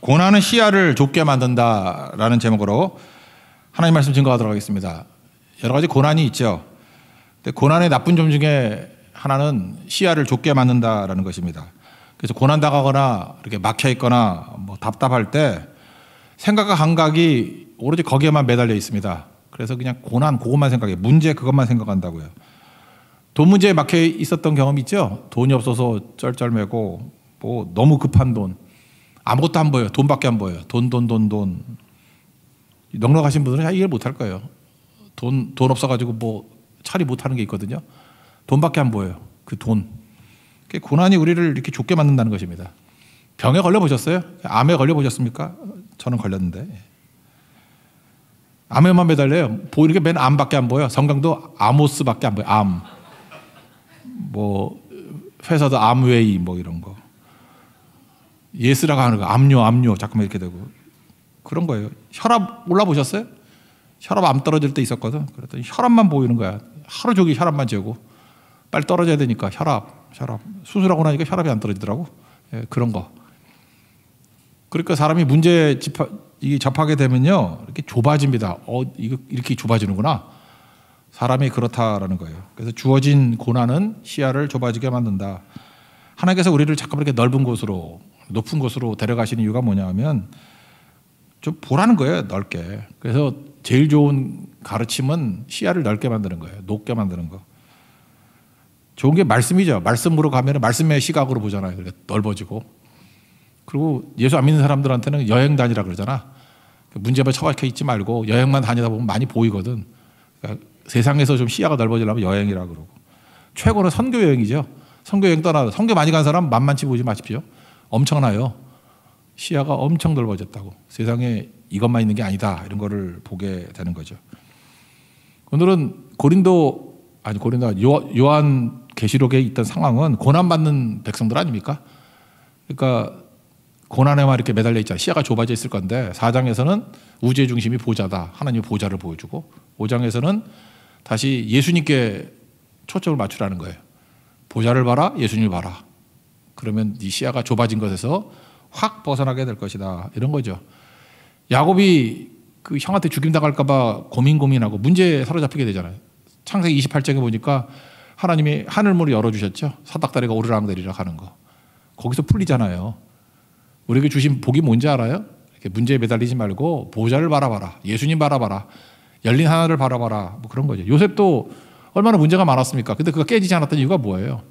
고난은 시야를 좁게 만든다라는 제목으로 하나님 말씀 증거하도록 하겠습니다. 여러 가지 고난이 있죠. 근데 고난의 나쁜 점 중에 하나는 시야를 좁게 만든다라는 것입니다. 그래서 고난 당하거나 이렇게 막혀 있거나 뭐 답답할 때 생각과 감각이 오로지 거기에만 매달려 있습니다. 그래서 그냥 고난 그것만 생각해 문제 그것만 생각한다고요. 돈 문제에 막혀 있었던 경험 있죠? 돈이 없어서 쩔쩔매고 뭐 너무 급한 돈 아무것도 안 보여요. 돈밖에 안 보여요. 돈, 돈, 돈, 돈. 넉넉하신 분들은 이해를 못 할 거예요. 돈, 돈 없어가지고 뭐 처리 못 하는 게 있거든요. 돈밖에 안 보여요. 그 돈. 고난이 우리를 이렇게 좁게 만든다는 것입니다. 병에 걸려보셨어요? 암에 걸려보셨습니까? 저는 걸렸는데. 암에만 매달려요. 보이는 게맨 암밖에 안 보여. 성경도 아모스밖에 안 보여. 암. 뭐, 회사도 암웨이 뭐 이런 거. 예스라고 하는 거 압류 압류 자꾸만 이렇게 되고 그런 거예요. 혈압 올라 보셨어요? 혈압 암 떨어질 때 있었거든. 그랬더니 혈압만 보이는 거야. 하루 종일 혈압만 재고 빨리 떨어져야 되니까 혈압 혈압 수술하고 나니까 혈압이 안 떨어지더라고. 예, 그런 거. 그러니까 사람이 문제 집하, 이게 접하게 되면요 이렇게 좁아집니다. 어 이거 이렇게 좁아지는구나. 사람이 그렇다라는 거예요. 그래서 주어진 고난은 시야를 좁아지게 만든다. 하나님께서 우리를 자꾸 이렇게 넓은 곳으로 높은 곳으로 데려가시는 이유가 뭐냐 하면 좀 보라는 거예요, 넓게. 그래서 제일 좋은 가르침은 시야를 넓게 만드는 거예요. 높게 만드는 거. 좋은 게 말씀이죠. 말씀으로 가면 말씀의 시각으로 보잖아요. 그러니까 넓어지고. 그리고 예수 안 믿는 사람들한테는 여행 다니라 그러잖아. 그 문제만 처박혀 있지 말고 여행만 다니다 보면 많이 보이거든. 그러니까 세상에서 좀 시야가 넓어지려면 여행이라 그러고. 최고는 선교 여행이죠. 선교 여행 떠나 선교 많이 간 사람 만만치 보지 마십시오. 엄청나요. 시야가 엄청 넓어졌다고. 세상에 이것만 있는 게 아니다. 이런 거를 보게 되는 거죠. 오늘은 고린도 아니 고린도 요한 계시록에 있던 상황은 고난 받는 백성들 아닙니까? 그러니까 고난에만 이렇게 매달려 있잖아. 시야가 좁아져 있을 건데 4장에서는 우주의 중심이 보좌다. 하나님의 보좌를 보여주고 5장에서는 다시 예수님께 초점을 맞추라는 거예요. 보좌를 봐라, 예수님을 봐라. 그러면 네 시야가 좁아진 것에서 확 벗어나게 될 것이다. 이런 거죠. 야곱이 그 형한테 죽임 당할까봐 고민 고민하고 문제에 사로잡히게 되잖아요. 창세기 28장에 보니까 하나님이 하늘문을 열어주셨죠. 사닥다리가 오르락내리락 하는 거. 거기서 풀리잖아요. 우리에게 주신 복이 뭔지 알아요? 이렇게 문제에 매달리지 말고 보좌를 바라봐라. 예수님 바라봐라. 열린 하늘을 바라봐라. 뭐 그런 거죠. 요셉도 얼마나 문제가 많았습니까? 근데 그가 깨지지 않았던 이유가 뭐예요?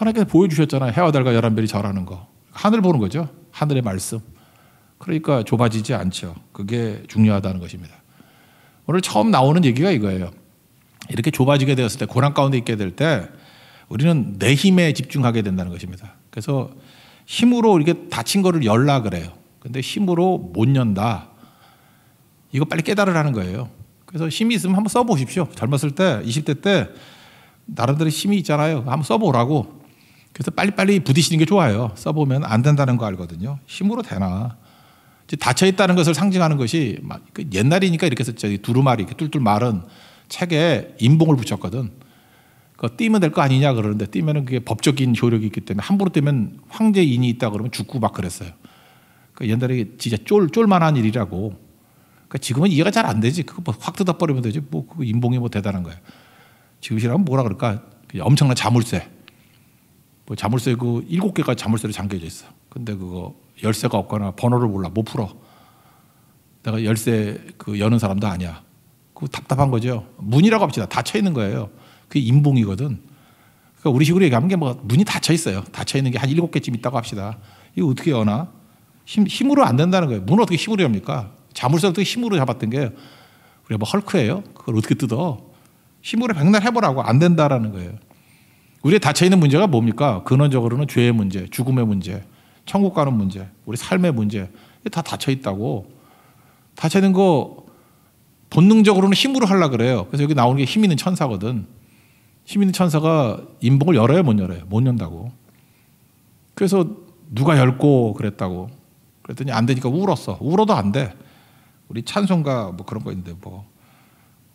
하나님께서 보여주셨잖아요. 해와 달과 열한 별이 절하는 거. 하늘 보는 거죠. 하늘의 말씀. 그러니까 좁아지지 않죠. 그게 중요하다는 것입니다. 오늘 처음 나오는 얘기가 이거예요. 이렇게 좁아지게 되었을 때, 고난 가운데 있게 될 때, 우리는 내 힘에 집중하게 된다는 것입니다. 그래서 힘으로 이렇게 닫힌 거를 열라 그래요. 근데 힘으로 못 연다. 이거 빨리 깨달으라는 거예요. 그래서 힘이 있으면 한번 써보십시오. 젊었을 때, 20대 때, 나름대로 힘이 있잖아요. 한번 써보라고. 그래서 빨리빨리 부딪히는 게 좋아요. 써보면 안 된다는 거 알거든요. 힘으로 되나. 닫혀 있다는 것을 상징하는 것이 그 옛날이니까 이렇게 썼죠. 두루마리, 이렇게 뚫뚫 마른 책에 인봉을 붙였거든. 그 뛰면 될 거 아니냐 그러는데 뛰면은 그게 법적인 효력이 있기 때문에 함부로 뛰면 황제인이 있다 그러면 죽고 막 그랬어요. 그 옛날에 진짜 쫄 쫄만한 일이라고. 그러니까 지금은 이해가 잘 안 되지. 그거 뭐확 뜯어버리면 되지. 뭐그 인봉이 뭐 대단한 거야. 지금이라면 뭐라 그럴까? 엄청난 자물쇠. 뭐 자물쇠 그 일곱 개가 자물쇠로 잠겨져 있어. 근데 그거 열쇠가 없거나 번호를 몰라 못 풀어. 내가 열쇠 그 여는 사람도 아니야. 그 답답한 거죠. 문이라고 합시다. 닫혀 있는 거예요. 그게 인봉이거든. 그러니까 우리 식으로 얘기하면 뭐 문이 닫혀 있어요. 닫혀 있는 게 한 일곱 개쯤 있다고 합시다. 이거 어떻게 여나? 힘, 힘으로 안 된다는 거예요. 문을 어떻게 힘으로 엽니까? 자물쇠 어떻게 힘으로 잡았던 게 우리가 뭐 헐크예요? 그걸 어떻게 뜯어? 힘으로 백날 해보라고 안 된다라는 거예요. 우리의 닫혀 있는 문제가 뭡니까? 근원적으로는 죄의 문제, 죽음의 문제, 천국 가는 문제, 우리 삶의 문제 다 닫혀 있다고. 닫혀 있는 거 본능적으로는 힘으로 하려 그래요. 그래서 여기 나오는 게 힘 있는 천사거든. 힘 있는 천사가 인봉을 열어요, 못 열어요? 못 연다고. 그래서 누가 열고 그랬다고. 그랬더니 안 되니까 울었어. 울어도 안 돼. 우리 찬송가 뭐 그런 거 있는데 뭐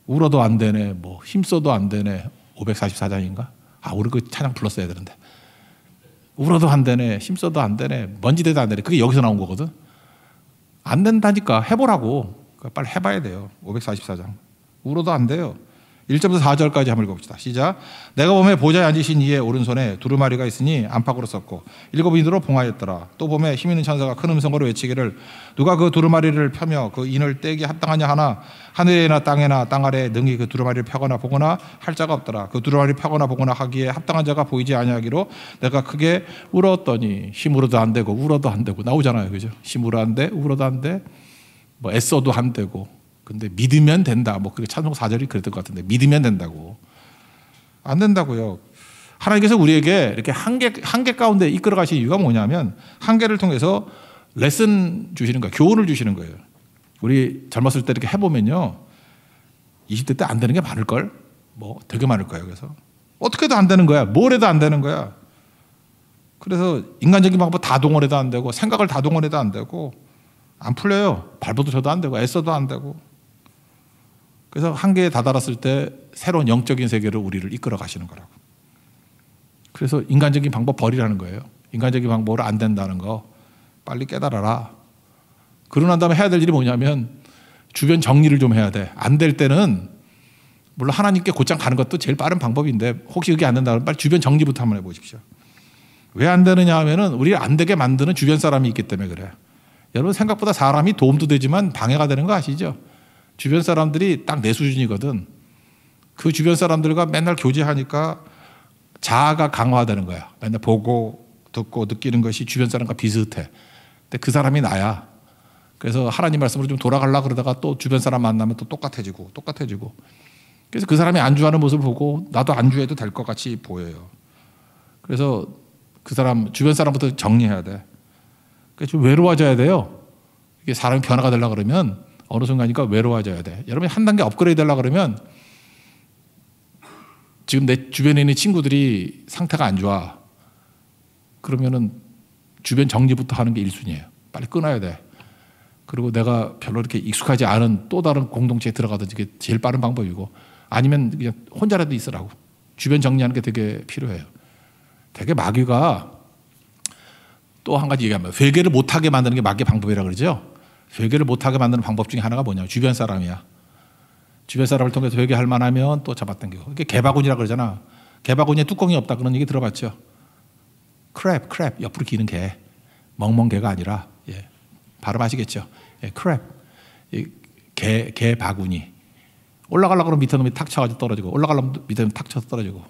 울어도 안 되네, 뭐 힘써도 안 되네. 544장인가? 아, 우리 그 찬양 불렀어야 되는데. 울어도 안 되네. 힘써도 안 되네. 먼지대도 안 되네. 그게 여기서 나온 거거든. 안 된다니까 해보라고. 그러니까 빨리 해봐야 돼요. 544장. 울어도 안 돼요. 1절부터 4절까지 한번 읽어봅시다. 시작. 내가 보매 보좌에 앉으신 이의 오른손에 두루마리가 있으니 안팎으로 썼고 일곱 인으로 봉하였더라. 또 보매 힘 있는 천사가 큰 음성으로 외치기를 누가 그 두루마리를 펴며 그 인을 떼기 합당하냐 하나 하늘에나 땅에나 땅 아래 능히 그 두루마리를 펴거나 보거나 할 자가 없더라. 그 두루마리를 펴거나 보거나 하기에 합당한 자가 보이지 아니하기로 내가 크게 울었더니 힘으로도 안 되고 울어도 안 되고 나오잖아요. 그죠? 힘으로 안 돼, 울어도 안 돼, 뭐 애써도 안 되고 근데 믿으면 된다. 뭐 그게 찬송 4절이 그랬던 것 같은데 믿으면 된다고. 안 된다고요. 하나님께서 우리에게 이렇게 한계 한계 가운데 이끌어 가신 이유가 뭐냐면 한계를 통해서 레슨 주시는 거예요. 교훈을 주시는 거예요. 우리 젊었을 때 이렇게 해 보면요. 20대 때 안 되는 게 많을 걸. 뭐 되게 많을 거예요. 그래서 어떻게도 안 되는 거야. 뭘 해도 안 되는 거야. 그래서 인간적인 방법 다 동원해도 안 되고 생각을 다 동원해도 안 되고 안 풀려요. 발버둥 쳐도 안 되고 애써도 안 되고 그래서 한계에 다다랐을 때 새로운 영적인 세계로 우리를 이끌어 가시는 거라고. 그래서 인간적인 방법 버리라는 거예요. 인간적인 방법으로 안 된다는 거 빨리 깨달아라. 그러고 난 다음에 해야 될 일이 뭐냐면 주변 정리를 좀 해야 돼. 안 될 때는 물론 하나님께 곧장 가는 것도 제일 빠른 방법인데 혹시 그게 안 된다면 빨리 주변 정리부터 한번 해보십시오. 왜 안 되느냐 하면은 우리를 안 되게 만드는 주변 사람이 있기 때문에 그래. 여러분 생각보다 사람이 도움도 되지만 방해가 되는 거 아시죠? 주변 사람들이 딱 내 수준이거든. 그 주변 사람들과 맨날 교제하니까 자아가 강화되는 거야. 맨날 보고 듣고 느끼는 것이 주변 사람과 비슷해. 근데 그 사람이 나야. 그래서 하나님 말씀으로 좀 돌아가려 그러다가 또 주변 사람 만나면 또 똑같아지고 똑같아지고. 그래서 그 사람이 안주하는 모습을 보고 나도 안주해도 될 것 같이 보여요. 그래서 그 사람 주변 사람부터 정리해야 돼. 그러니까 좀 외로워져야 돼요. 이게 사람이 변화가 되려 그러면 어느 순간이니까 외로워져야 돼. 여러분이 한 단계 업그레이드 되려 그러면 지금 내 주변에 있는 친구들이 상태가 안 좋아. 그러면은 주변 정리부터 하는 게 1순위예요. 빨리 끊어야 돼. 그리고 내가 별로 이렇게 익숙하지 않은 또 다른 공동체에 들어가든지 그게 제일 빠른 방법이고 아니면 그냥 혼자라도 있으라고. 주변 정리하는 게 되게 필요해요. 되게 마귀가 또 한 가지 얘기하면 회개를 못하게 만드는 게 마귀의 방법이라 그러죠. 회개를 못하게 만드는 방법 중에 하나가 뭐냐 주변 사람이야. 주변 사람을 통해서 회개할 만하면 또 잡아당기고. 이게 개바구니라 그러잖아. 개바구니에 뚜껑이 없다 그런 얘기 들어봤죠? 크랩, 크랩. 옆으로 기는 개. 멍멍 개가 아니라, 예. 발음하시겠죠? 예, 크랩. 개, 개 바구니. 올라가려고 그러면 밑에 놈이 탁 쳐가지고 떨어지고, 올라가려면 밑에 놈이 탁 쳐서 떨어지고.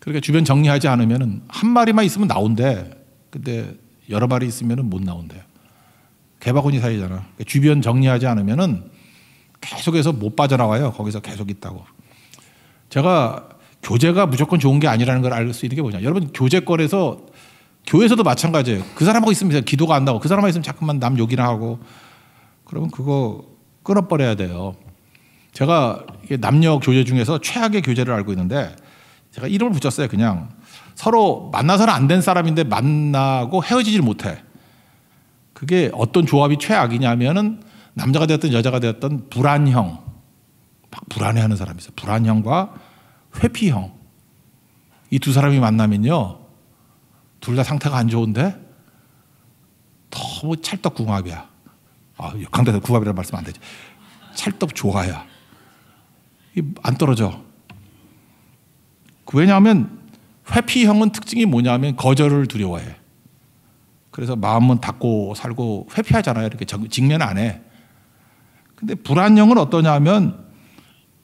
그러니까 주변 정리하지 않으면 한 마리만 있으면 나온대. 근데 여러 마리 있으면 못 나온대요. 개바구니 사이잖아. 그러니까 주변 정리하지 않으면은 계속해서 못 빠져나와요. 거기서 계속 있다고. 제가 교제가 무조건 좋은 게 아니라는 걸 알 수 있는 게 뭐냐. 여러분 교제권에서 교회에서도 마찬가지예요. 그 사람하고 있으면 기도가 안 나고 그 사람하고 있으면 자꾸만 남 욕이나 하고 그러면 그거 끊어버려야 돼요. 제가 남녀 교제 중에서 최악의 교제를 알고 있는데 제가 이름을 붙였어요. 그냥 서로 만나서는 안 된 사람인데 만나고 헤어지질 못해. 그게 어떤 조합이 최악이냐면은 남자가 되었던 여자가 되었던 불안형, 막 불안해하는 사람이 있어요. 불안형과 회피형. 이 두 사람이 만나면요. 둘 다 상태가 안 좋은데 너무 찰떡궁합이야. 아, 강대에서 궁합이라는 말씀 안 되지. 찰떡 조화야. 안 떨어져. 왜냐하면 회피형은 특징이 뭐냐면 거절을 두려워해. 그래서 마음은 닫고 살고 회피하잖아요. 이렇게 직면 안 해. 근데 불안형은 어떠냐 하면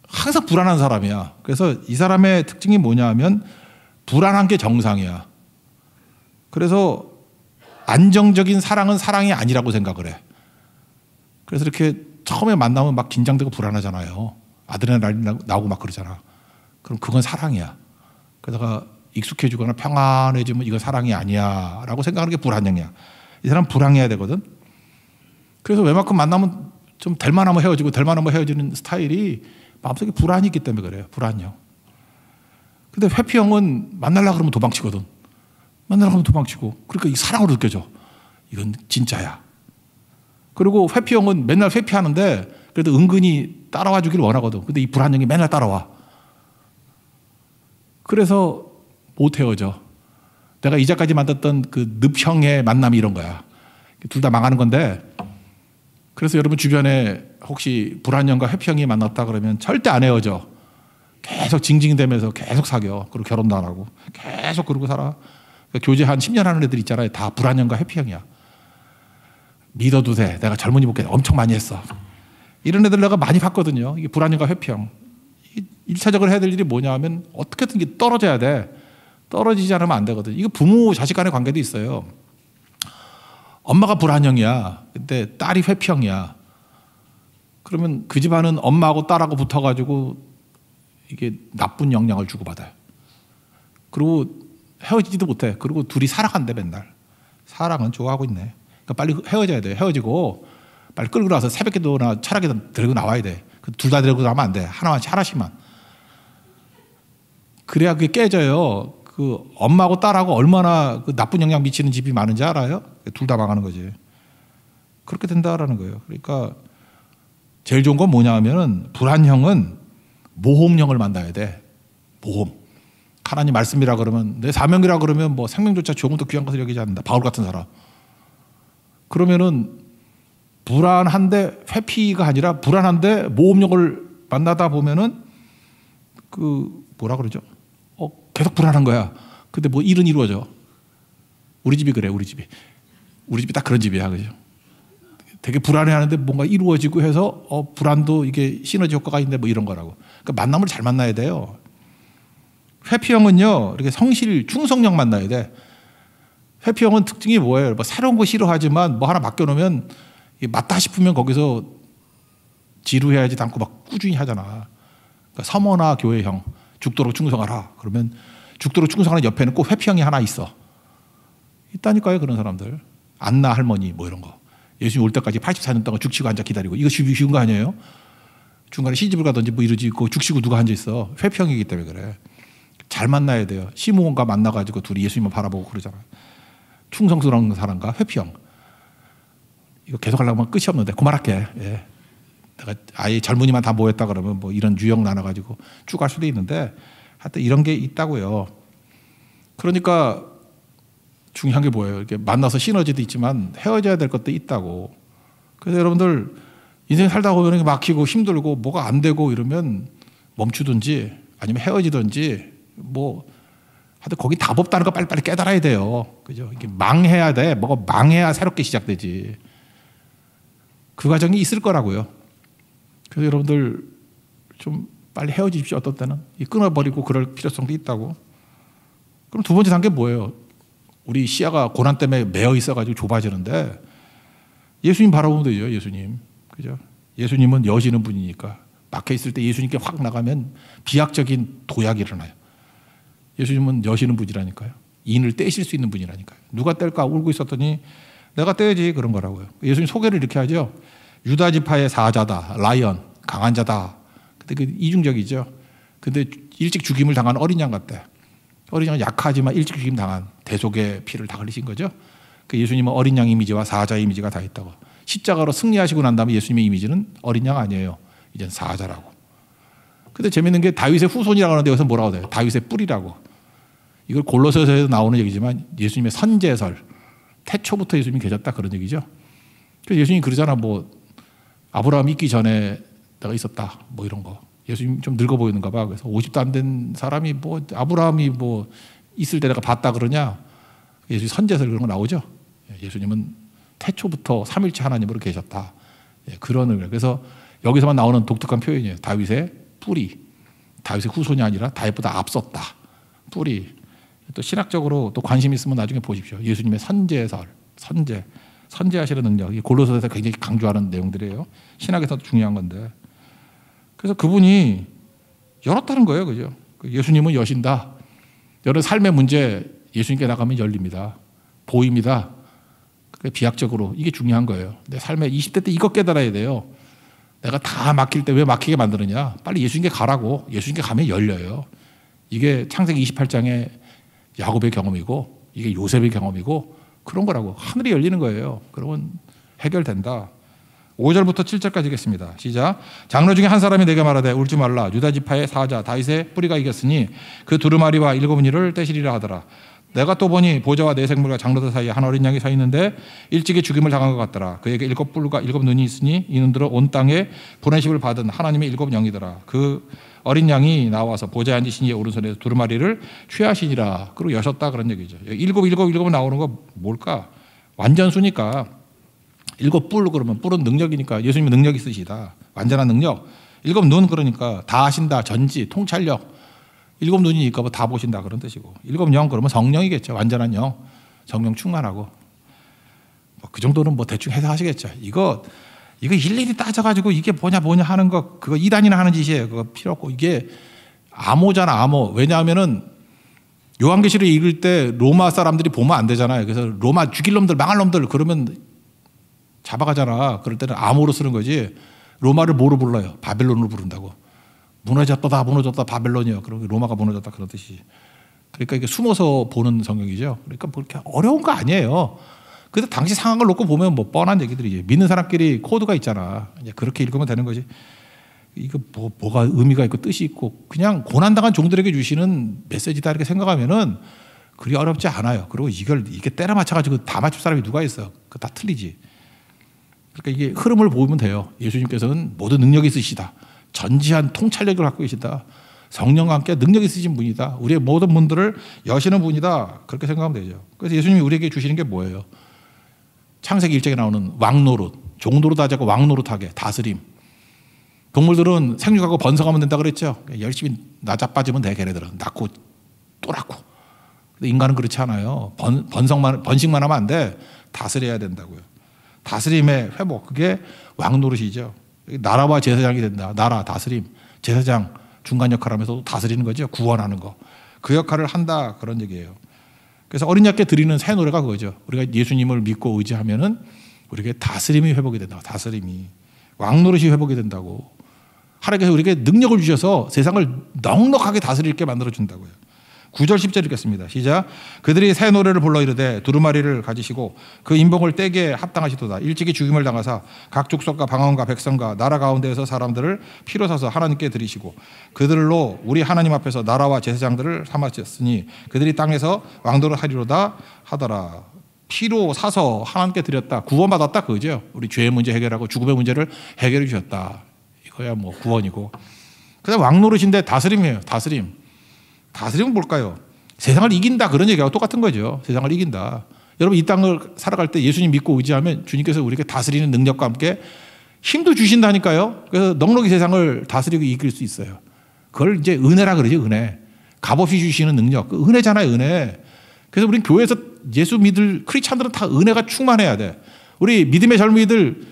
항상 불안한 사람이야. 그래서 이 사람의 특징이 뭐냐 하면 불안한 게 정상이야. 그래서 안정적인 사랑은 사랑이 아니라고 생각을 해. 그래서 이렇게 처음에 만나면 막 긴장되고 불안하잖아요. 아드레날린 나오고 막 그러잖아. 그럼 그건 사랑이야. 그러다가 익숙해지거나 평안해지면 이거 사랑이 아니야 라고 생각하는 게 불안형이야. 이 사람 불안해야 되거든. 그래서 웬만큼 만나면 좀 될만하면 헤어지고 될만하면 헤어지는 스타일이 마음속에 불안이 있기 때문에 그래요. 불안형. 근데 회피형은 만날라 그러면 도망치거든. 만나려 그러면 도망치고. 그러니까 이 사랑으로 느껴져. 이건 진짜야. 그리고 회피형은 맨날 회피하는데 그래도 은근히 따라와 주기를 원하거든. 근데 이 불안형이 맨날 따라와. 그래서 못 헤어져. 내가 이제까지 만났던 그 늪형의 만남이 이런 거야. 둘 다 망하는 건데 그래서 여러분 주변에 혹시 불안형과 회평이 만났다 그러면 절대 안 헤어져. 계속 징징대면서 계속 사겨. 그리고 결혼도 안 하고 계속 그러고 살아. 그러니까 교제 한 10년 하는 애들 있잖아요. 다 불안형과 회평이야. 믿어도 돼. 내가 젊은이 볼게 엄청 많이 했어. 이런 애들 내가 많이 봤거든요. 이게 불안형과 회평. 1차적으로 해야 될 일이 뭐냐 하면 어떻게든 떨어져야 돼. 떨어지지 않으면 안 되거든. 이거 부모 자식 간의 관계도 있어요. 엄마가 불안형이야. 근데 딸이 회평이야. 그러면 그 집안은 엄마하고 딸하고 붙어가지고 이게 나쁜 영향을 주고받아요. 그리고 헤어지지도 못해. 그리고 둘이 살아간대 맨날. 사랑은 좋아하고 있네. 그러니까 빨리 헤어져야 돼. 헤어지고 빨리 끌고 나서 새벽에도나 철학에도 들고 나와야 돼. 그둘다 들고 나면 안 돼. 하나만 하나씩만. 그래야 그게 깨져요. 그 엄마하고 딸하고 얼마나 그 나쁜 영향 미치는 집이 많은지 알아요? 둘 다 망하는 거지. 그렇게 된다라는 거예요. 그러니까 제일 좋은 건 뭐냐 하면은 불안형은 모험형을 만나야 돼. 모험. 하나님 말씀이라 그러면 내 사명이라 그러면 뭐 생명조차 조금도 귀한 것을 여기지 않는다. 바울 같은 사람. 그러면은 불안한데 회피가 아니라 불안한데 모험력을 만나다 보면은 그 뭐라 그러죠? 어 계속 불안한 거야. 근데 뭐 일은 이루어져. 우리 집이 그래, 우리 집이. 우리 집이 딱 그런 집이야, 그죠? 되게 불안해하는데 뭔가 이루어지고 해서 어 불안도 이게 시너지 효과가 있는데 뭐 이런 거라고. 그러니까 만남을 잘 만나야 돼요. 회피형은요 이렇게 성실 충성력 만나야 돼. 회피형은 특징이 뭐예요? 뭐 새로운 거 싫어하지만 뭐 하나 맡겨놓으면 맞다 싶으면 거기서 지루해야지 않고 막 꾸준히 하잖아. 그러니까 서머나 교회형 죽도록 충성하라. 그러면 죽도록 충성하는 옆에는 꼭 회피형이 하나 있어. 있다니까요 그런 사람들. 안나 할머니 뭐 이런 거. 예수님 올 때까지 84년 동안 죽치고 앉아 기다리고 이거 쉬운 거 아니에요? 중간에 시집을 가든지 뭐 이러지 그 죽치고 누가 앉아 있어. 회피형이기 때문에 그래. 잘 만나야 돼요. 시므온과 만나가지고 둘이 예수님을 바라보고 그러잖아요. 충성스러운 사람과 회피형. 이거 계속 하려면 끝이 없는데 그만할게. 예. 내가 아예 젊은이만 다 모였다 그러면 뭐 이런 유형 나눠가지고 쭉 갈 수도 있는데 하여튼 이런 게 있다고요. 그러니까 중요한 게 뭐예요? 이렇게 만나서 시너지도 있지만 헤어져야 될 것도 있다고. 그래서 여러분들 인생 살다 보면 막히고 힘들고 뭐가 안 되고 이러면 멈추든지 아니면 헤어지든지 뭐 하여튼 거기 답 없다는 거 빨리빨리 깨달아야 돼요. 그죠? 이게 망해야 돼. 뭐가 망해야 새롭게 시작되지. 그 과정이 있을 거라고요. 그래서 여러분들 좀 빨리 헤어지십시오. 어떤 때는 끊어버리고 그럴 필요성도 있다고. 그럼 두 번째 단계 뭐예요? 우리 시야가 고난 때문에 매어 있어가지고 좁아지는데 예수님 바라보면 되죠. 예수님. 그죠? 예수님은 여시는 분이니까 막혀 있을 때 예수님께 확 나가면 비약적인 도약이 일어나요. 예수님은 여시는 분이라니까요. 인을 떼실 수 있는 분이라니까요. 누가 뗄까 울고 있었더니 내가 떼야지 그런 거라고요. 예수님 소개를 이렇게 하죠. 유다 지파의 사자다, 라이언, 강한 자다. 근데 그 이중적이죠. 근데 일찍 죽임을 당한 어린 양 같대. 어린 양은 약하지만 일찍 죽임 당한 대속의 피를 다 흘리신 거죠. 그 예수님은 어린 양 이미지와 사자 이미지가 다 있다고. 십자가로 승리하시고 난 다음에 예수님의 이미지는 어린 양 아니에요. 이젠 사자라고. 근데 재밌는 게 다윗의 후손이라고 하는데 여기서 뭐라고 돼요? 다윗의 뿌리라고. 이걸 골로새서에서 나오는 얘기지만 예수님의 선제설, 태초부터 예수님이 계셨다 그런 얘기죠. 그래서 예수님이 그러잖아. 뭐 아브라함 있기 전에 내가 있었다. 뭐 이런 거. 예수님 좀 늙어 보이는가 봐. 그래서 50도 안 된 사람이 뭐 아브라함이 뭐 있을 때 내가 봤다 그러냐? 예수님 선제설 그런 거 나오죠. 예수님은 태초부터 삼일체 하나님으로 계셨다. 예, 그런 의미. 그래서 여기서만 나오는 독특한 표현이에요. 다윗의 뿌리. 다윗의 후손이 아니라 다윗보다 앞섰다. 뿌리. 또 신학적으로 또 관심 있으면 나중에 보십시오. 예수님의 선제설, 선제, 선제하시는 능력. 골로새서 굉장히 강조하는 내용들이에요. 신학에서도 중요한 건데. 그래서 그분이 열었다는 거예요, 그죠? 그 예수님은 여신다. 여러 삶의 문제 예수님께 나가면 열립니다. 보입니다. 비약적으로 이게 중요한 거예요. 내 삶에 20대 때 이거 깨달아야 돼요. 내가 다 막힐 때 왜 막히게 만드느냐? 빨리 예수님께 가라고. 예수님께 가면 열려요. 이게 창세기 28장의 야곱의 경험이고 이게 요셉의 경험이고 그런 거라고. 하늘이 열리는 거예요. 그러면 해결된다. 5절부터 7절까지 읽겠습니다. 시작. 장로 중에 한 사람이 내게 말하되 울지 말라. 유다 지파의 사자 다윗의 뿌리가 이겼으니 그 두루마리와 일곱 이를 떼시리라 하더라. 내가 또 보니 보좌와 내 생물과 장로들 사이에 한 어린 양이 서 있는데 일찍이 죽임을 당한 것 같더라. 그에게 일곱 뿔과 일곱 눈이 있으니 이 눈들은 온 땅에 보내심을 받은 하나님의 일곱 영이더라. 그 어린 양이 나와서 보좌에 앉으신 이의 오른손에 두루마리를 취하시니라. 그리고 여셨다 그런 얘기죠. 일곱 일곱 일곱 나오는 거 뭘까? 완전수니까 일곱 뿔 그러면 뿔은 능력이니까 예수님은 능력 있으시다. 완전한 능력. 일곱 눈 그러니까 다 하신다. 전지, 통찰력. 일곱 눈이니까 뭐 다 보신다 그런 뜻이고 일곱 영 그러면 성령이겠죠. 완전한 영, 성령 충만하고 뭐 그 정도는 뭐 대충 해석하시겠죠. 이거 이거 일일이 따져가지고 이게 뭐냐 뭐냐 하는 거 그거 이단이나 하는 짓이에요. 그거 필요 없고 이게 암호잖아 암호. 왜냐하면은 요한계시를 읽을 때 로마 사람들이 보면 안 되잖아요. 그래서 로마 죽일 놈들 망할 놈들 그러면 잡아가잖아. 그럴 때는 암호로 쓰는 거지. 로마를 뭐로 불러요? 바벨론으로 부른다고. 무너졌다, 다 무너졌다, 바벨론이요. 그리고 로마가 무너졌다 그런 뜻이. 그러니까 이게 숨어서 보는 성경이죠. 그러니까 뭐 그렇게 어려운 거 아니에요. 근데 당시 상황을 놓고 보면 뭐 뻔한 얘기들이지. 믿는 사람끼리 코드가 있잖아. 이제 그렇게 읽으면 되는 거지. 이거 뭐, 뭐가 의미가 있고 뜻이 있고 그냥 고난당한 종들에게 주시는 메시지다 이렇게 생각하면은 그리 어렵지 않아요. 그리고 이걸 이게 때려 맞춰가지고 다 맞출 사람이 누가 있어? 그다 틀리지. 그러니까 이게 흐름을 보면 돼요. 예수님께서는 모든 능력이 있으시다. 전지한 통찰력을 갖고 계시다. 성령과 함께 능력 있으신 분이다. 우리의 모든 분들을 여시는 분이다. 그렇게 생각하면 되죠. 그래서 예수님이 우리에게 주시는 게 뭐예요? 창세기 1장에 나오는 왕노릇, 종노릇 하자고 왕노릇하게 다스림. 동물들은 생육하고 번성하면 된다 그랬죠. 열심히 나자빠지면 돼 걔네들은 낳고 또 낳고. 근데 인간은 그렇지 않아요. 번, 번성만 번식만 하면 안 돼. 다스려야 된다고요. 다스림의 회복 그게 왕노릇이죠. 나라와 제사장이 된다. 나라 다스림 제사장 중간 역할 하면서 다스리는 거죠. 구원하는 거. 그 역할을 한다 그런 얘기예요. 그래서 어린 약께 드리는 새 노래가 그거죠. 우리가 예수님을 믿고 의지하면은 우리에게 다스림이 회복이 된다. 다스림이 왕노릇이 회복이 된다고. 하나님께서 우리에게 능력을 주셔서 세상을 넉넉하게 다스릴 게 만들어 준다고요. 9절 10절 읽겠습니다. 시작. 그들이 새 노래를 불러 이르되 두루마리를 가지시고 그 인복을 떼게 합당하시도다. 일찍이 죽임을 당하사 각 족속과 방언과 백성과 나라 가운데에서 사람들을 피로 사서 하나님께 드리시고 그들로 우리 하나님 앞에서 나라와 제사장들을 삼았으니 그들이 땅에서 왕도를 하리로다 하더라. 피로 사서 하나님께 드렸다. 구원받았다 그죠? 우리 죄의 문제 해결하고 죽음의 문제를 해결해 주셨다. 이거야 뭐 구원이고. 그다음 왕노릇인데 다스림이에요. 다스림. 다스림은 뭘까요? 세상을 이긴다 그런 얘기하고 똑같은 거죠. 세상을 이긴다. 여러분 이 땅을 살아갈 때 예수님 믿고 의지하면 주님께서 우리에게 다스리는 능력과 함께 힘도 주신다니까요. 그래서 넉넉히 세상을 다스리고 이길 수 있어요. 그걸 이제 은혜라 그러죠. 은혜. 값없이 주시는 능력. 그 은혜잖아요. 은혜. 그래서 우리 교회에서 예수 믿을 크리스찬들은 다 은혜가 충만해야 돼. 우리 믿음의 젊은이들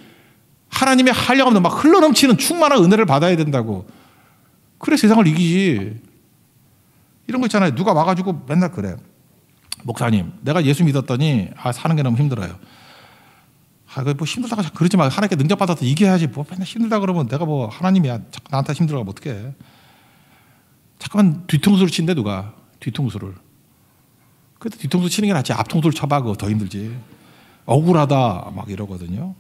하나님의 한량 없는 막 흘러넘치는 충만한 은혜를 받아야 된다고. 그래 세상을 이기지. 이런 거 있잖아요. 누가 와가지고 맨날 그래. 목사님, 내가 예수 믿었더니 아, 사는 게 너무 힘들어요. 아, 뭐 힘들다가 그러지 마. 하나님께 능력받아서 이겨야지. 뭐 맨날 힘들다 그러면 내가 뭐 하나님이야. 나한테 힘들어가면 어떡해. 잠깐만 뒤통수를 친대 누가. 뒤통수를. 그래도 뒤통수 치는 게 낫지. 앞통수를 쳐봐. 그거 더 힘들지. 억울하다. 막 이러거든요.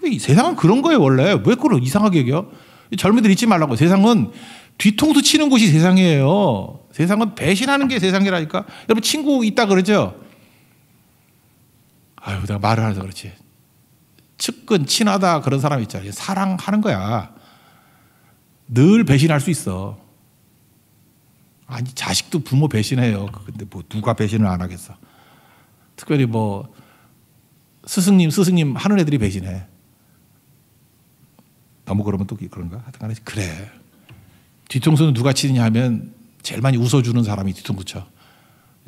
근데 세상은 그런 거예요, 원래. 왜 그걸 이상하게 여겨? 젊은이들 잊지 말라고. 세상은 뒤통수 치는 곳이 세상이에요. 세상은 배신하는 게 세상이라니까. 여러분 친구 있다 그러죠? 아유, 내가 말을 하서 그렇지. 측근, 친하다 그런 사람 있잖아요. 사랑하는 거야. 늘 배신할 수 있어. 아니, 자식도 부모 배신해요. 근데 뭐 누가 배신을 안 하겠어. 특별히 뭐 스승님, 스승님 하는 애들이 배신해. 너무 그러면 또 그런가? 하여튼 간에 그래. 뒤통수는 누가 치느냐 하면 제일 많이 웃어주는 사람이 뒤통수 쳐.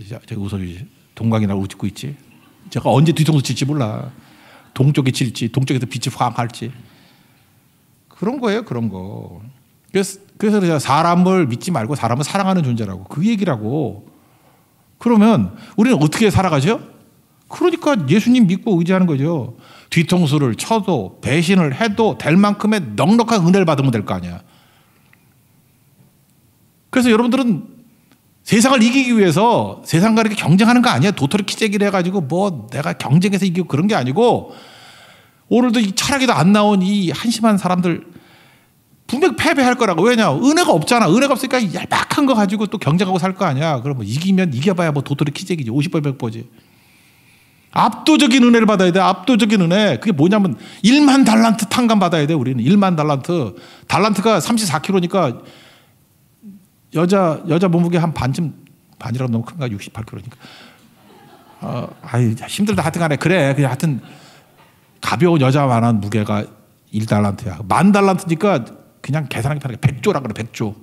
제가 웃어주지. 동강이 날 웃고 있지. 제가 언제 뒤통수 칠지 몰라. 동쪽에 칠지, 동쪽에서 빛이 확 할지. 그런 거예요, 그런 거. 그래서, 그래서 제가 사람을 믿지 말고 사람을 사랑하는 존재라고. 그 얘기라고. 그러면 우리는 어떻게 살아가죠? 그러니까 예수님 믿고 의지하는 거죠. 뒤통수를 쳐도 배신을 해도 될 만큼의 넉넉한 은혜를 받으면 될 거 아니야. 그래서 여러분들은 세상을 이기기 위해서 세상과 이렇게 경쟁하는 거 아니야. 도토리 키재기를 해가지고 뭐 내가 경쟁해서 이기고 그런 게 아니고 오늘도 이 철학에도 안 나온 이 한심한 사람들 분명 패배할 거라고. 왜냐? 은혜가 없잖아. 은혜가 없으니까 얄팍한 거 가지고 또 경쟁하고 살 거 아니야. 그러면 이기면 이겨봐야 뭐 도토리 키재기지. 50번 100번지. 압도적인 은혜를 받아야 돼. 압도적인 은혜. 그게 뭐냐면 1만 달란트 탕감 받아야 돼. 우리는 1만 달란트. 달란트가 34kg니까 여자 여자 몸무게 한 반쯤 반이라고 너무 큰가 68kg니까. 어, 아이 힘들다 하여튼간에 그래. 그냥 하여튼 가벼운 여자만한 무게가 1달란트야. 만 달란트니까 그냥 계산하기 편하게 100조라 그래. 100조.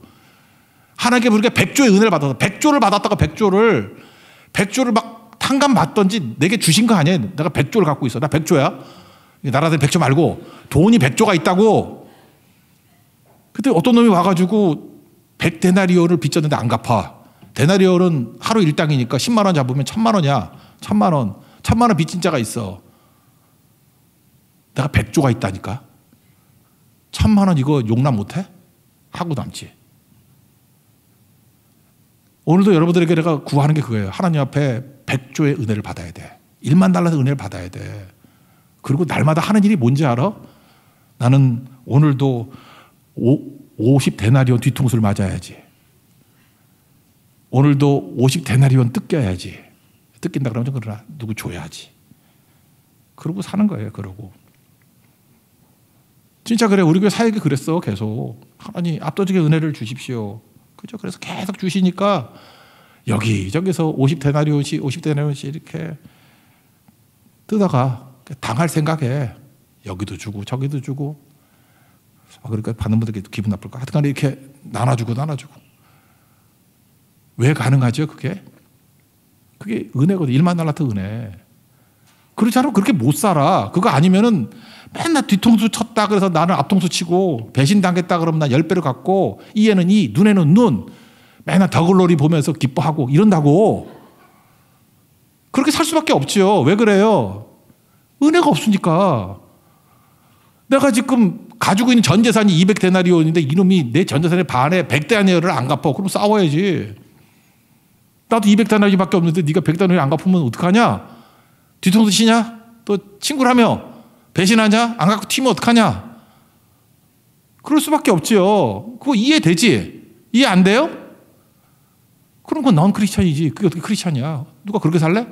하나님께 우리가 100조의 은혜를 받아서 100조를 받았다가 100조를 100조를 막 탕감 받던지 내게 주신 거 아니에요. 내가 100조를 갖고 있어. 나 100조야. 나라들 100조 말고 돈이 100조가 있다고. 그때 어떤 놈이 와가지고 100데나리오를 빚졌는데 안 갚아. 데나리오는 하루 일당이니까 10만 원 잡으면 1000만 원이야. 1000만 원. 1000만 원 빚진 자가 있어. 내가 100조가 있다니까. 1000만 원 이거 용납 못 해? 하고 남지. 오늘도 여러분들에게 내가 구하는 게 그거예요. 하나님 앞에 100조의 은혜를 받아야 돼. 1만 달러의 은혜를 받아야 돼. 그리고 날마다 하는 일이 뭔지 알아? 나는 오늘도 50 데나리온 뒤통수를 맞아야지. 오늘도 50 데나리온 뜯겨야지. 뜯긴다 그러면 그러나 누구 줘야지. 그러고 사는 거예요. 그러고. 진짜 그래. 우리 교회 사역이 그랬어. 계속. 하나님 압도적인 은혜를 주십시오. 그죠? 그래서 계속 주시니까 여기저기서 50데나리온씩 50데나리온씩 이렇게 뜨다가 당할 생각에 여기도 주고 저기도 주고 아, 그러니까 받는 분들께 기분 나쁠까? 하여튼 이렇게 나눠주고 나눠주고 왜 가능하죠 그게? 그게 은혜거든. 일만 달라트 은혜. 그렇지 않으면 그렇게 못 살아. 그거 아니면은 맨날 뒤통수 쳤다 그래서 나는 앞통수 치고 배신 당했다 그러면 난 열배를 갖고 이에는 이, 눈에는 눈. 맨날 더글로리 보면서 기뻐하고 이런다고. 그렇게 살 수밖에 없지요. 왜 그래요? 은혜가 없으니까. 내가 지금 가지고 있는 전 재산이 200데나리온인데 이놈이 내 전 재산의 반에 100데나리온을 안 갚아. 그럼 싸워야지. 나도 200데나리온밖에 없는데 네가 100데나리온 안 갚으면 어떡하냐? 뒤통수 치냐? 또 친구라며 배신하냐? 안 갖고 튀면 어떡하냐? 그럴 수밖에 없지요. 그거 이해되지? 이해 안 돼요? 그런 건넌 크리스천이지. 그게 어떻게 크리스천이야? 누가 그렇게 살래?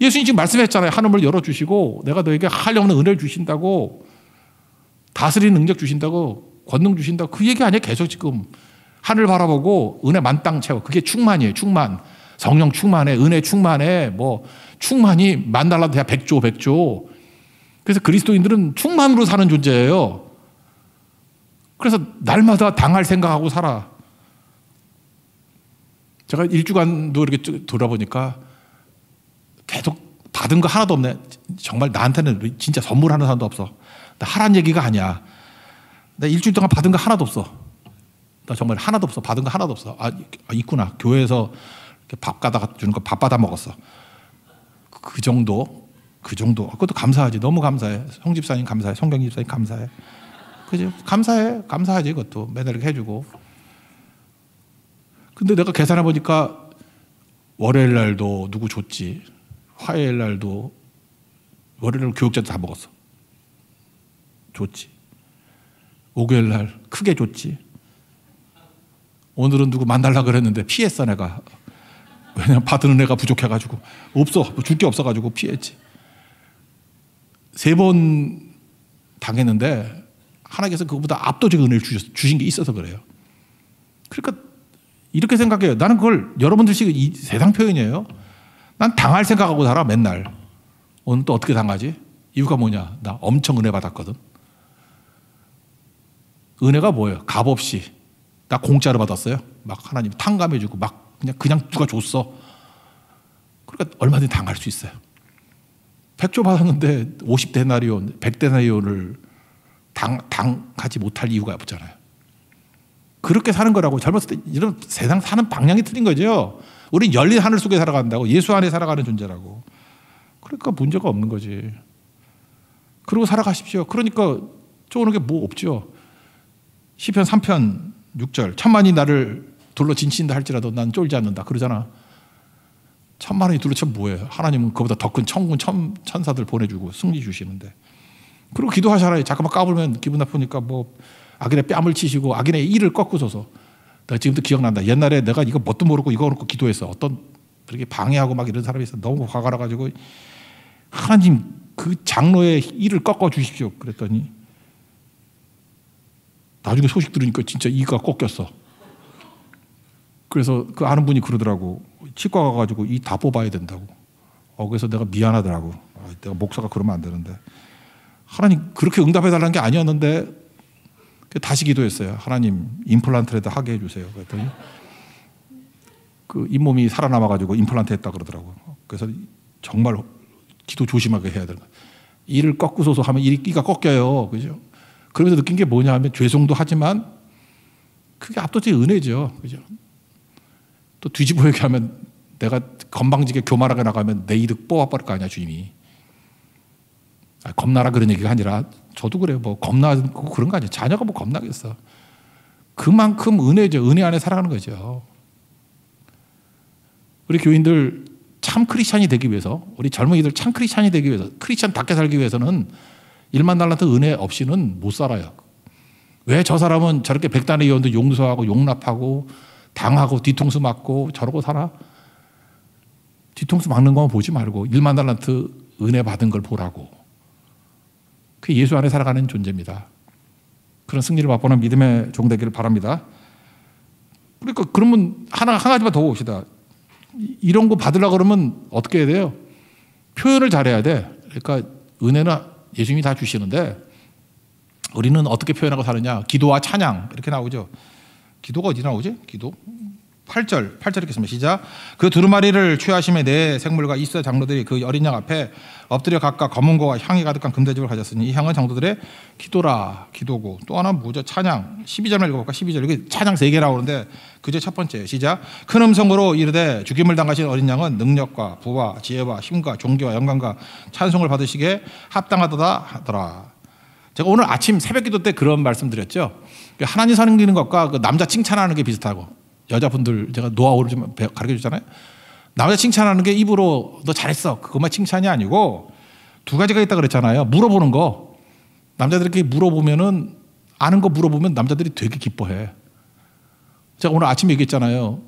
예수님 지금 말씀했잖아요. 하늘을 열어주시고 내가 너에게 하려는 은혜를 주신다고 다스리는 능력 주신다고 권능 주신다고 그 얘기 아니야 계속 지금 하늘 바라보고 은혜 만땅 채워. 그게 충만이에요 충만. 성령 충만해 은혜 충만해. 뭐 충만이 만 달라도 야 백조 백조. 그래서 그리스도인들은 충만으로 사는 존재예요. 그래서 날마다 당할 생각하고 살아. 제가 일주간도 이렇게 돌아보니까 계속 받은 거 하나도 없네. 정말 나한테는 진짜 선물하는 사람도 없어 나 하란 얘기가 아니야. 나 일주일 동안 받은 거 하나도 없어. 나 정말 하나도 없어. 받은 거 하나도 없어. 아, 아 있구나. 교회에서 밥 가다 주는 거 밥 받아 먹었어. 그 정도, 그 정도. 그것도 감사하지. 너무 감사해. 송 집사님 감사해. 송경 집사님 감사해. 그죠? 감사해. 감사하지. 그것도 매달 이렇게 해주고. 근데 내가 계산해 보니까 월요일 날도 누구 줬지. 화요일 날도 월요일 날 교육자도 다 먹었어. 줬지. 목요일 날 크게 줬지. 오늘은 누구 만날라 그랬는데 피했어 내가. 왜냐면 받은 은혜가 부족해가지고 없어 뭐줄게 없어가지고 피했지. 세 번 당했는데 하나님께서 그것보다 압도적인 은혜를 주신 게 있어서 그래요. 그러니까 이렇게 생각해요. 나는 그걸 여러분들식 이 세상 표현이에요. 난 당할 생각하고 살아 맨날. 오늘 또 어떻게 당하지? 이유가 뭐냐? 나 엄청 은혜 받았거든. 은혜가 뭐예요? 값 없이. 나 공짜로 받았어요. 막 하나님 탕감해 주고 막 그냥 그냥 누가 줬어. 그러니까 얼마든지 당할 수 있어요. 100조 받았는데 50데나리온, 100데나리온을 당, 당하지 못할 이유가 없잖아요. 그렇게 사는 거라고 잘못했을 때 이런 세상 사는 방향이 틀린 거죠. 우린 열린 하늘 속에 살아간다고 예수 안에 살아가는 존재라고. 그러니까 문제가 없는 거지. 그러고 살아가십시오. 그러니까 쪼는 게 뭐 없죠. 시편 3편 6절 천만이 나를 둘러 진친다 할지라도 난 쫄지 않는다 그러잖아. 천만 원이 둘러치면 뭐예요? 하나님은 그보다 더 큰 천군 천, 천사들 보내주고 승리 주시는데. 그리고 기도하잖아요. 잠깐만 까불면 기분 나쁘니까 뭐 악인의 뺨을 치시고 악인의 이를 꺾으소서. 내가 지금도 기억난다. 옛날에 내가 이거 뭣도 모르고 이거 놓고 기도했어. 어떤 그렇게 방해하고 막 이런 사람이 있어. 너무 화가 나가지고 하나님 그 장로의 이를 꺾어 주십시오. 그랬더니 나중에 소식 들으니까 진짜 이가 꺾였어. 그래서 그 아는 분이 그러더라고. 치과 가가지고 이 다 뽑아야 된다고. 어, 그래서 내가 미안하더라고. 아, 내가 목사가 그러면 안 되는데. 하나님 그렇게 응답해 달라는 게 아니었는데 다시 기도했어요. 하나님 임플란트라도 하게 해주세요. 그랬더니 그 잇몸이 살아남아가지고 임플란트 했다 그러더라고. 그래서 정말 기도 조심하게 해야 거예요. 이를 꺾고서서 하면 이가 꺾여요. 그죠? 그러면서 느낀 게 뭐냐 하면 죄송도 하지만 그게 압도적인 은혜죠. 그죠? 또 뒤집어 얘기하면 내가 건방지게 교만하게 나가면 내 이득 뽑아버릴 거 아니야, 주님이. 아, 겁나라 그런 얘기가 아니라 저도 그래요. 뭐 겁나고 그런 거 아니에요. 자녀가 뭐 겁나겠어. 그만큼 은혜죠. 은혜 안에 살아가는 거죠. 우리 교인들 참 크리스찬이 되기 위해서, 우리 젊은이들 참 크리스찬이 되기 위해서, 크리스찬답게 살기 위해서는 일만 달란트 은혜 없이는 못 살아요. 왜 저 사람은 저렇게 백단의 의원도 용서하고 용납하고 당하고 뒤통수 맞고 저러고 살아? 뒤통수 맞는 것만 보지 말고 일만 달란트 은혜 받은 걸 보라고. 그 예수 안에 살아가는 존재입니다. 그런 승리를 맛보는 믿음의 종 되기를 바랍니다. 그러니까 그러면 하나 한 가지만 더 봅시다. 이런 거 받으려 그러면 어떻게 해야 돼요? 표현을 잘해야 돼. 그러니까 은혜는 예수님이 다 주시는데 우리는 어떻게 표현하고 사느냐? 기도와 찬양 이렇게 나오죠. 기도가 어디 나오지? 기도 8절, 8절 읽겠습니다. 시작. 그 두루마리를 취하심에 내 생물과 이스라 장로들이 그 어린 양 앞에 엎드려 각각 검은 거와 향이 가득한 금대접을 가졌으니 이 향은 장로들의 기도라, 기도고 또 하나 뭐죠? 찬양. 12절만 읽어볼까? 12절. 여기 찬양 3개 나오는데 그제 첫 번째 시작. 큰 음성으로 이르되 죽임을 당하신 어린 양은 능력과 부와 지혜와 힘과 종교와 영광과 찬송을 받으시기에 합당하다 하더라. 제가 오늘 아침 새벽 기도 때 그런 말씀 드렸죠. 하나님 사는 것과 그 남자 칭찬하는 게 비슷하고 여자분들 제가 노하우를 좀 가르쳐 주잖아요. 남자 칭찬하는 게 입으로 너 잘했어. 그것만 칭찬이 아니고 두 가지가 있다 그랬잖아요. 물어보는 거. 남자들에게 물어보면은 아는 거 물어보면 남자들이 되게 기뻐해. 제가 오늘 아침에 얘기했잖아요.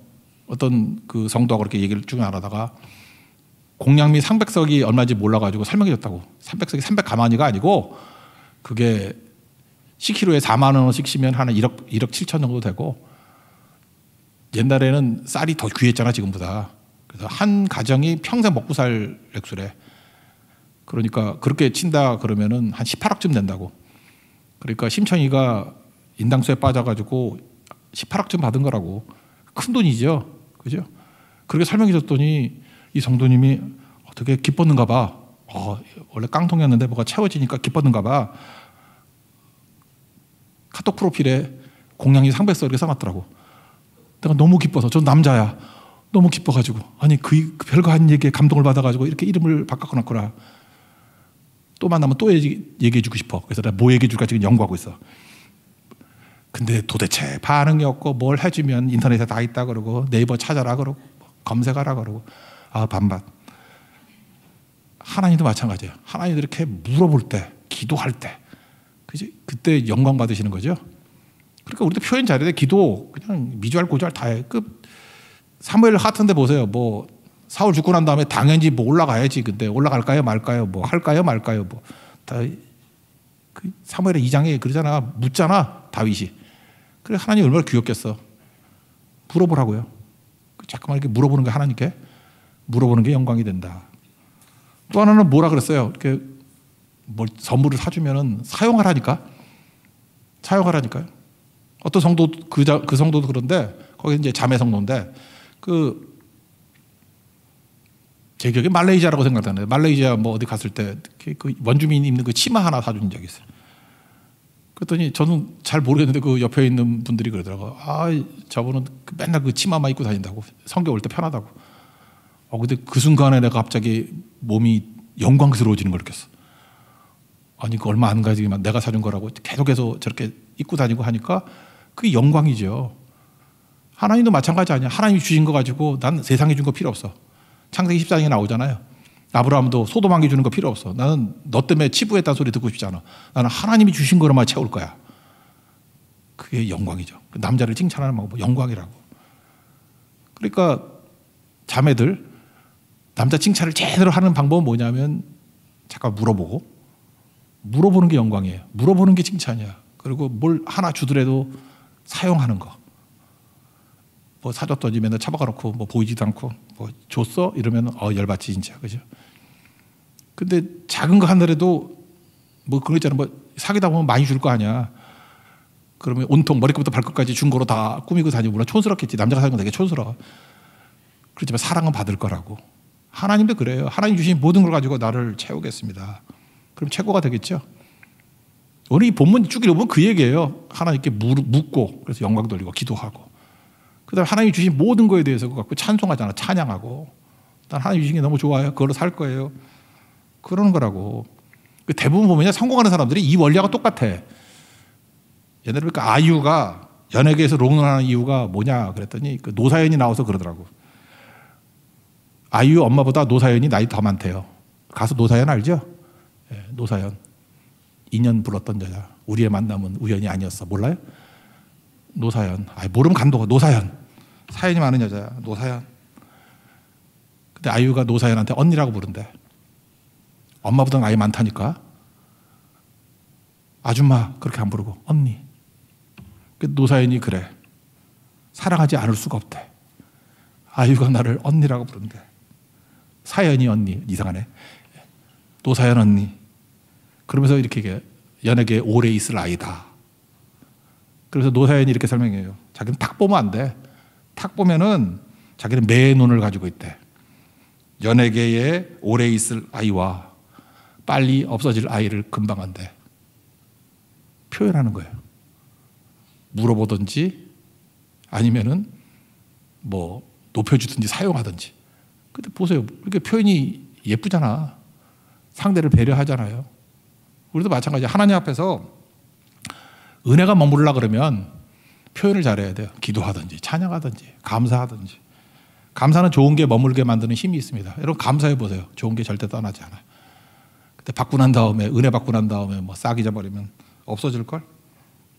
어떤 그 성도가 그렇게 얘기를 쭉 나누다가 공양미 상백석이 얼마인지 몰라가지고 설명해 줬다고. 상백석이 300 가마니가 아니고 그게 10kg에 4만 원씩 시면 한 1억, 1억 7천 정도 되고 옛날에는 쌀이 더 귀했잖아 지금보다. 그래서 한 가정이 평생 먹고 살 액수래. 그러니까 그렇게 친다 그러면은 한 18억쯤 된다고. 그러니까 심청이가 인당수에 빠져가지고 18억쯤 받은 거라고. 큰 돈이죠. 그죠? 그렇게 설명해 줬더니 이 성도님이 어떻게 기뻤는가 봐. 어, 원래 깡통이었는데 뭐가 채워지니까 기뻤는가 봐. 카톡 프로필에 공양이 상백서 이렇게 써놨더라고. 내가 너무 기뻐서 전 남자야. 너무 기뻐가지고 아니 그, 그 별거 아닌 얘기에 감동을 받아가지고 이렇게 이름을 바꿔놨구나. 또 만나면 또 얘기, 얘기해주고 싶어. 그래서 내가 뭐 얘기해줄까 지금 연구하고 있어. 근데 도대체 반응이 없고 뭘 해주면 인터넷에 다 있다 그러고 네이버 찾아라 그러고 검색하라 그러고 아 반반. 하나님도 마찬가지예요. 하나님도 이렇게 물어볼 때, 기도할 때, 그지? 그때 영광 받으시는 거죠. 그러니까 우리도 표현 잘해야 돼. 기도 그냥 미주알 고주알 다 해. 그 사무엘 하트인데 보세요. 뭐 사울 죽고 난 다음에 당연히 뭐 올라가야지. 근데 올라갈까요, 말까요? 뭐 할까요, 말까요? 뭐 다 그 사무엘의 2장에 그러잖아. 묻잖아. 다윗이. 그래 하나님 얼마나 귀엽겠어. 물어보라고요. 그 자꾸만 이렇게 물어보는 게 하나님께 물어보는 게 영광이 된다. 또 하나는 뭐라 그랬어요? 이렇게 뭘 선물을 사주면은 사용하라니까. 사용하라니까요. 어떤 성도 그, 자, 그 성도도 그런데 거기 이제 자매 성도인데 그 제 기억에 말레이시아라고 생각하는데 말레이시아 뭐 어디 갔을 때 그 원주민이 입는 그 치마 하나 사준 적이 있어요. 그랬더니 저는 잘 모르겠는데 그 옆에 있는 분들이 그러더라고. 아, 저분은 그 맨날 그 치마만 입고 다닌다고. 성교 올 때 편하다고. 어, 근데 그 순간에 내가 갑자기 몸이 영광스러워지는 걸 느꼈어. 아니, 그 얼마 안 가지만 내가 사준 거라고 계속해서 저렇게 입고 다니고 하니까 그게 영광이죠. 하나님도 마찬가지 아니야. 하나님이 주신 거 가지고 난 세상에 준 거 필요 없어. 창세기 14장에 나오잖아요. 아브라함도 소도망이 주는 거 필요 없어. 나는 너 때문에 치부했다는 소리 듣고 싶지 않아. 나는 하나님이 주신 거로만 채울 거야. 그게 영광이죠. 그 남자를 칭찬하는 방법 영광이라고. 그러니까 자매들 남자 칭찬을 제대로 하는 방법은 뭐냐면 잠깐 물어보고 물어보는 게 영광이에요. 물어보는 게 칭찬이야. 그리고 뭘 하나 주더라도 사용하는 거. 뭐 사줬더니 맨날 처박아 놓고 뭐 보이지도 않고 뭐 줬어 이러면 어 열받지 진짜 그죠? 근데 작은 거 하나라도 뭐 그런 거 있잖아 뭐 사귀다 보면 많이 줄 거 아니야. 그러면 온통 머리끝부터 발끝까지 준 거로 다 꾸미고 다니고 물론 촌스럽겠지 남자가 사는 건 되게 촌스러워. 그렇지만 사랑은 받을 거라고. 하나님도 그래요. 하나님 주신 모든 걸 가지고 나를 채우겠습니다. 그럼 최고가 되겠죠. 오늘 이 본문 쭉 읽어보면 그 얘기예요. 하나님께 묻고 그래서 영광 돌리고 기도하고 그다음 에 하나님 주신 모든 거에 대해서 그거 갖고 찬송하잖아. 찬양하고 난 하나님 주신 게 너무 좋아요. 그걸로 살 거예요. 그러는 거라고. 그 대부분 보면 성공하는 사람들이 이 원리하고 똑같아. 옛날에 그러니까 아이유가 연예계에서 롱런하는 이유가 뭐냐 그랬더니 그 노사연이 나와서 그러더라고. 아이유 엄마보다 노사연이 나이 더 많대요. 가수 노사연 알죠? 네, 노사연. 2년 불렀던 여자. 우리의 만남은 우연이 아니었어. 몰라요? 노사연. 아, 모르면 간도. 노사연. 사연이 많은 여자야. 노사연. 근데 아이유가 노사연한테 언니라고 부른대. 엄마보다 나이 많다니까. 아줌마 그렇게 안 부르고 언니. 그 노사연이 그래. 사랑하지 않을 수가 없대. 아이유가 나를 언니라고 부른대. 사연이 언니 이상하네. 노사연 언니. 그러면서 이렇게 연예계에 오래 있을 아이다. 그래서 노사연이 이렇게 설명해요. 자기는 탁 보면 안 돼. 탁 보면은 자기는 매 눈을 가지고 있대. 연예계에 오래 있을 아이와 빨리 없어질 아이를 금방 한대. 표현하는 거예요. 물어보든지 아니면은 뭐 높여주든지 사용하든지. 근데 보세요. 이렇게 표현이 예쁘잖아. 상대를 배려하잖아요. 우리도 마찬가지. 하나님 앞에서 은혜가 머무르려 그러면 표현을 잘해야 돼요. 기도하든지, 찬양하든지, 감사하든지. 감사는 좋은 게 머물게 만드는 힘이 있습니다. 여러분 감사해 보세요. 좋은 게 절대 떠나지 않아요. 근데 받고 난 다음에 은혜 받고 난 다음에 뭐 싹 잊어버리면 없어질 걸.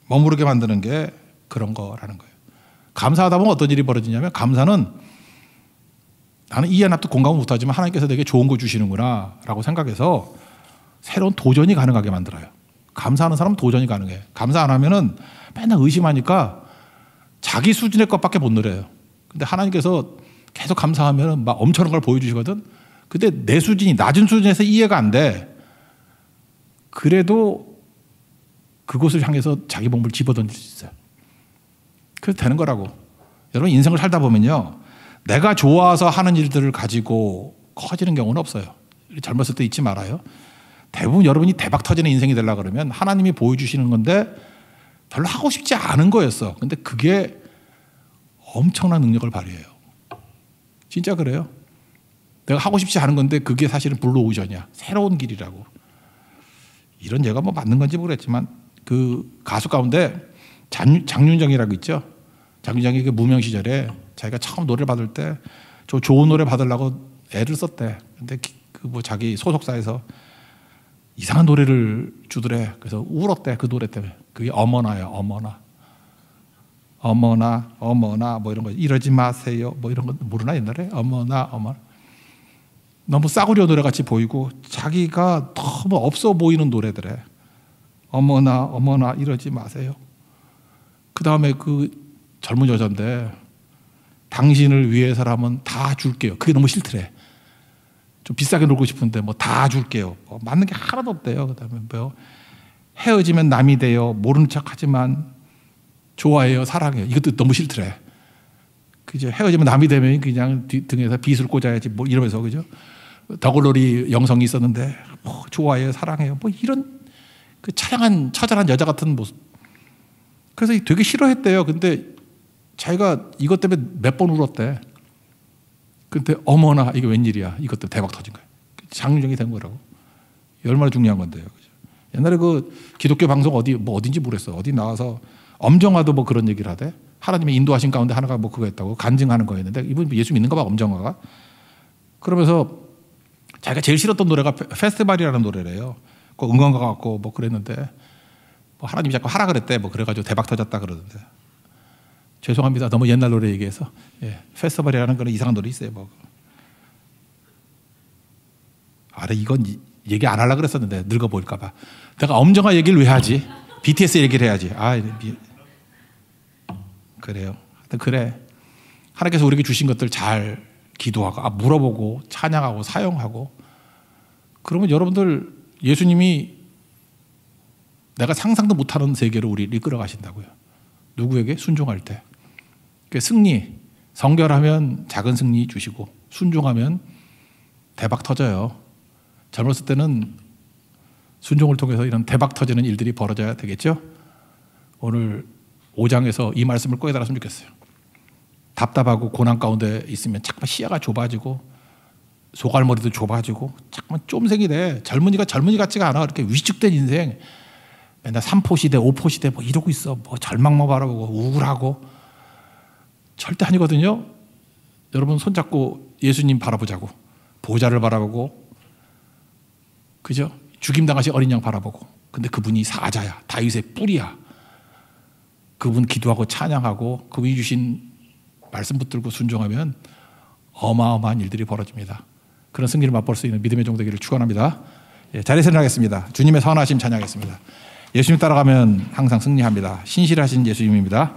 머무르게 만드는 게 그런 거라는 거예요. 감사하다 보면 어떤 일이 벌어지냐면 감사는 나는 이해 납득 공감은 못하지만 하나님께서 되게 좋은 거 주시는구나 라고 생각해서 새로운 도전이 가능하게 만들어요. 감사하는 사람은 도전이 가능해. 감사 안 하면은 맨날 의심하니까 자기 수준의 것밖에 못 누려요. 근데 하나님께서 계속 감사하면 막 엄청난 걸 보여주시거든. 근데 내 수준이 낮은 수준에서 이해가 안 돼. 그래도 그곳을 향해서 자기 몸을 집어던질 수 있어요. 그래서 되는 거라고. 여러분 인생을 살다 보면요. 내가 좋아서 하는 일들을 가지고 커지는 경우는 없어요. 젊었을 때 잊지 말아요. 대부분 여러분이 대박 터지는 인생이 되려 그러면 하나님이 보여주시는 건데 별로 하고 싶지 않은 거였어. 근데 그게 엄청난 능력을 발휘해요. 진짜 그래요. 내가 하고 싶지 않은 건데 그게 사실은 블루오션이야. 새로운 길이라고. 이런 얘가 뭐 맞는 건지 모르겠지만 그 가수 가운데 장, 장윤정이라고 있죠. 장윤정이 그 무명 시절에 자기가 처음 노래 받을 때 저 좋은 노래 받으려고 애를 썼대. 근데 그 뭐 자기 소속사에서 이상한 노래를 주더래. 그래서 울었대 그 노래 때문에. 그게 어머나요, 어머나. 어머나, 어머나 뭐 이런 거 이러지 마세요. 뭐 이런 거 모르나 옛날에 어머나, 어머나. 너무 싸구려 노래 같이 보이고 자기가 너무 없어 보이는 노래들에 어머나, 어머나 이러지 마세요. 그 다음에 그 젊은 여자인데 당신을 위해서라면 다 줄게요. 그게 너무 싫더래. 좀 비싸게 놀고 싶은데 뭐 다 줄게요. 뭐 맞는 게 하나도 없대요. 그 다음에 뭐 헤어지면 남이 돼요. 모르는 척 하지만 좋아해요, 사랑해요. 이것도 너무 싫더래. 그죠? 헤어지면 남이 되면 그냥 등에서 빗을 꽂아야지 뭐 이러면서 그죠? 더글로리 영성이 있었는데 뭐 좋아해요, 사랑해요. 뭐 이런 그 차량한 처절한 여자 같은 모습. 그래서 되게 싫어했대요. 근데 자기가 이것 때문에 몇 번 울었대. 근데 어머나 이게 웬일이야. 이것도 대박 터진 거예요. 장유정이 된 거라고. 얼마나 중요한 건데요. 그죠? 옛날에 그 기독교 방송 어디 뭐 어딘지 모르겠어. 어디 나와서 엄정화도 뭐 그런 얘기를 하대. 하나님의 인도하신 가운데 하나가 뭐 그거 했다고 간증하는 거였는데 이분 예수 믿는가 봐 엄정화가. 그러면서 자기가 제일 싫었던 노래가 페스티벌이라는 노래래요. 그 응원가 갖고 뭐 그랬는데 뭐 하나님이 자꾸 하라 그랬대. 뭐 그래가지고 대박 터졌다 그러던데. 죄송합니다. 너무 옛날 노래 얘기해서. 예. 페스티벌이라는 거는 이상한 노래 있어요. 뭐. 아래 이건 얘기 안 하려고 그랬었는데 늙어 보일까봐. 내가 엄정화 얘기를 왜 하지? BTS 얘기를 해야지. 아, 미... 그래요. 하여튼 그래. 하나님께서 우리에게 주신 것들 잘 기도하고, 아, 물어보고, 찬양하고, 사용하고. 그러면 여러분들 예수님이 내가 상상도 못하는 세계로 우리를 이끌어 가신다고요. 누구에게? 순종할 때. 그 승리, 성결하면 작은 승리 주시고, 순종하면 대박 터져요. 젊었을 때는 순종을 통해서 이런 대박 터지는 일들이 벌어져야 되겠죠? 오늘 5장에서 이 말씀을 꼭 깨달았으면 좋겠어요. 답답하고 고난 가운데 있으면 자꾸 시야가 좁아지고 소갈머리도 좁아지고 자꾸만 쫌생이 돼. 젊은이가 젊은이 같지가 않아. 이렇게 위축된 인생. 맨날 3포 시대, 5포 시대 뭐 이러고 있어. 뭐 절망만 바라보고 우울하고. 절대 아니거든요. 여러분 손잡고 예수님 바라보자고. 보좌를 바라보고. 그죠? 죽임당하신 어린 양 바라보고. 근데 그분이 사자야. 다윗의 뿌리야. 그분 기도하고 찬양하고 그분이 주신 말씀 붙들고 순종하면 어마어마한 일들이 벌어집니다. 그런 승리를 맛볼 수 있는 믿음의 종되기를 축원합니다. 예, 자리에서 일어나겠습니다. 주님의 선하심 찬양하겠습니다. 예수님 따라가면 항상 승리합니다. 신실하신 예수님입니다.